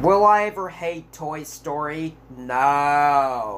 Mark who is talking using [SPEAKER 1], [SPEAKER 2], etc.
[SPEAKER 1] Will I ever hate Toy Story? No.